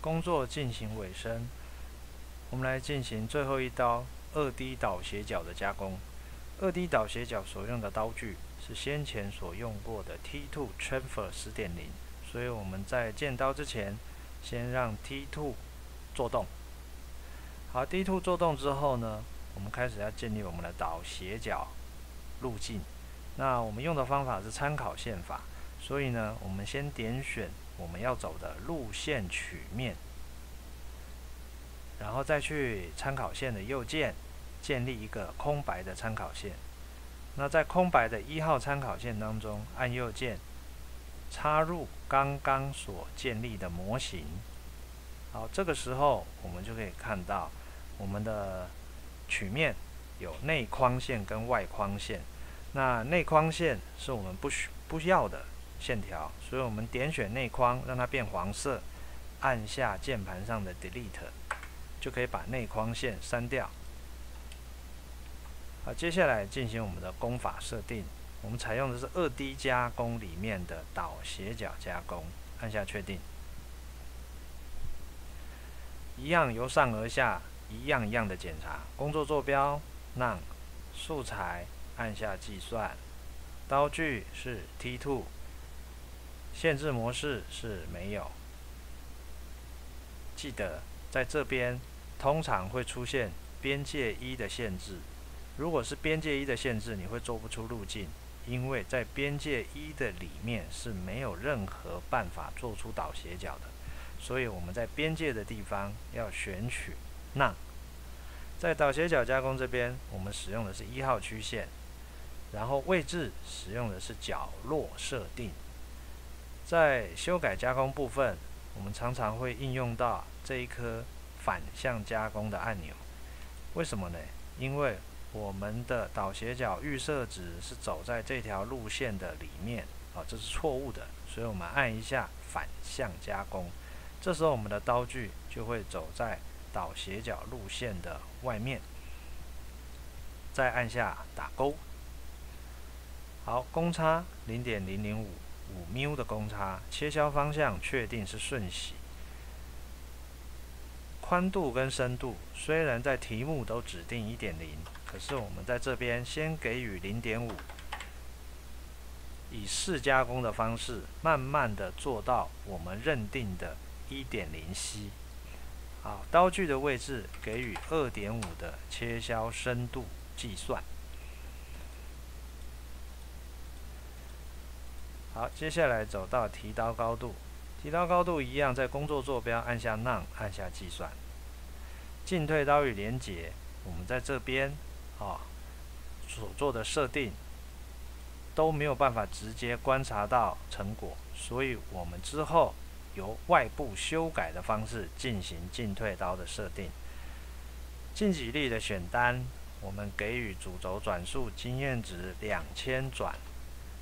工作进行尾声，我们来进行最后一刀二 D 倒斜角的加工。二 D 倒斜角所用的刀具是先前所用过的 T2 Transfer 十点零，所以我们在建刀之前，先让 T2 做动。好，T2 做动之后呢，我们开始要建立我们的倒斜角路径。那我们用的方法是参考线法，所以呢，我们先点选我们要走的路线曲面，然后再去参考线的右键。建立一个空白的参考线。那在空白的一号参考线当中，按右键插入刚刚所建立的模型。好，这个时候我们就可以看到我们的曲面有内框线跟外框线。那内框线是我们不需不要的线条，所以我们点选内框，让它变黄色，按下键盘上的 Delete，就可以把内框线删掉。好，接下来进行我们的工法设定。我们采用的是二 D 加工里面的倒斜角加工，按下确定。一样由上而下，一样一样的检查。工作坐标量。素材，按下计算。刀具是 T2。限制模式是没有。记得在这边通常会出现边界一的限制。如果是边界一的限制，你会做不出路径，因为在边界一的里面是没有任何办法做出倒斜角的，所以我们在边界的地方要选取 None。在倒斜角加工这边，我们使用的是一号曲线，然后位置使用的是角落设定。在修改加工部分，我们常常会应用到这一颗反向加工的按钮。为什么呢？因为我们的倒斜角预设值是走在这条路线的里面，啊，这是错误的，所以我们按一下反向加工，这时候我们的刀具就会走在倒斜角路线的外面，再按下打勾。好，公差零点零零五五缪的公差，切削方向确定是顺洗，宽度跟深度虽然在题目都指定一点零。可是我们在这边先给予零点五，以试加工的方式，慢慢的做到我们认定的一点零 C。好，刀具的位置给予二点五的切削深度计算。好，接下来走到提刀高度，提刀高度一样，在工作坐标按下 None，按下计算。进退刀与连接，我们在这边。啊，所做的设定都没有办法直接观察到成果，所以我们之后由外部修改的方式进行进退刀的设定。近几例的选单，我们给予主轴转速经验值两千转，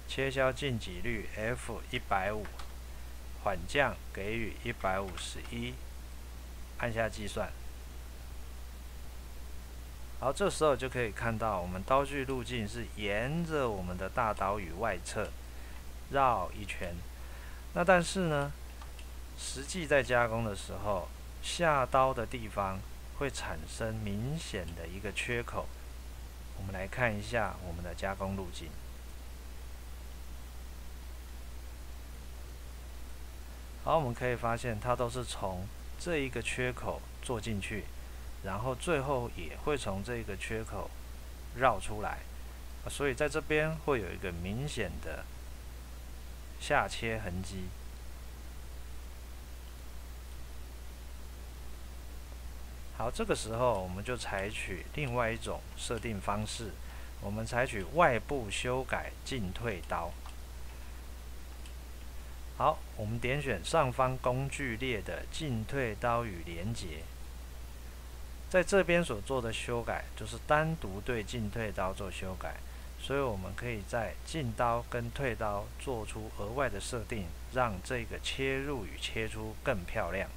切削近几率 F 一百五，缓降给予一百五十一，按下计算。好，这时候就可以看到，我们刀具路径是沿着我们的大刀与外侧绕一圈。那但是呢，实际在加工的时候，下刀的地方会产生明显的一个缺口。我们来看一下我们的加工路径。好，我们可以发现它都是从这一个缺口做进去。然后最后也会从这个缺口绕出来，所以在这边会有一个明显的下切痕迹。好，这个时候我们就采取另外一种设定方式，我们采取外部修改进退刀。好，我们点选上方工具列的进退刀与连接。在这边所做的修改，就是单独对进退刀做修改，所以我们可以在进刀跟退刀做出额外的设定，让这个切入与切出更漂亮。